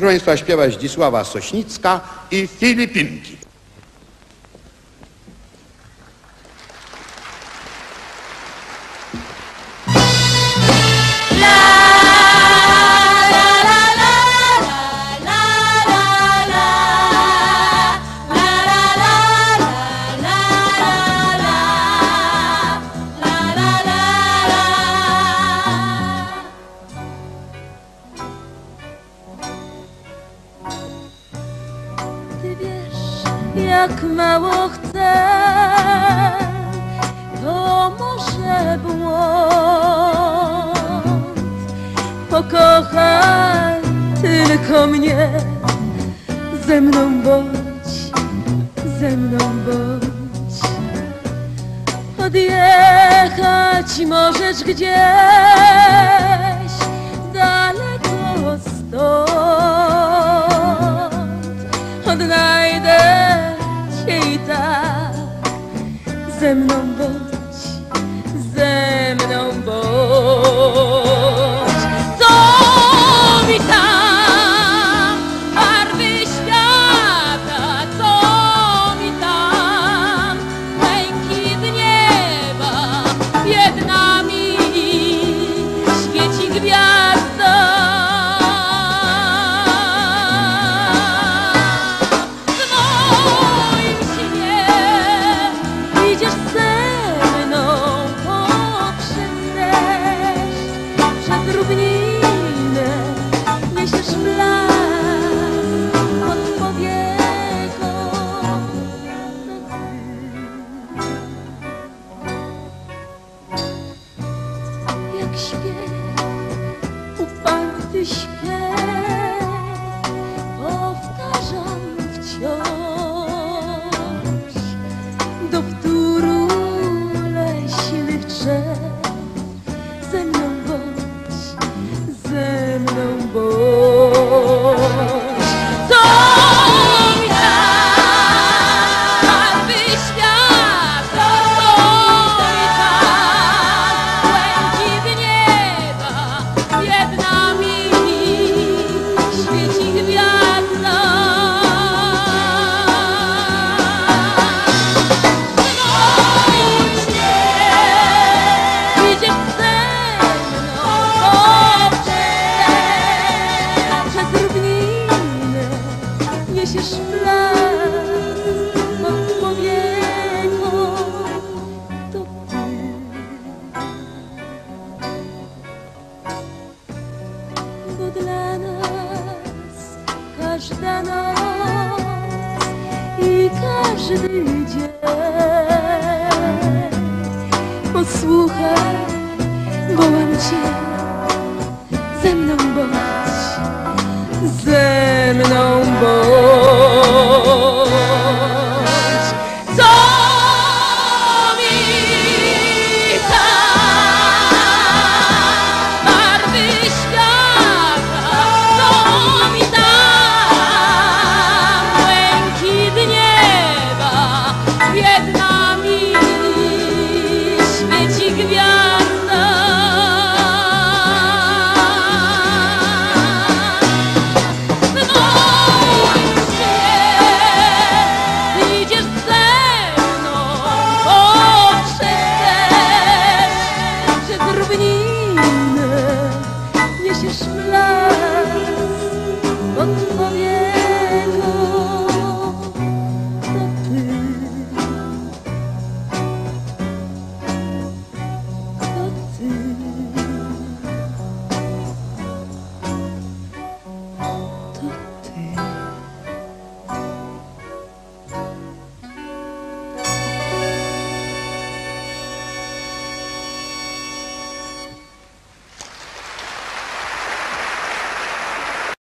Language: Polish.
Proszę Państwa, śpiewa Zdzisława Sośnicka i Filipinki. jak mało chcę, to może błąd. Pokochaj tylko mnie, ze mną bądź, ze mną bądź. Odjechać możesz gdzieś, mną bądź, ze mną bądź. Gespräch. для нас каждая нас и каждый день.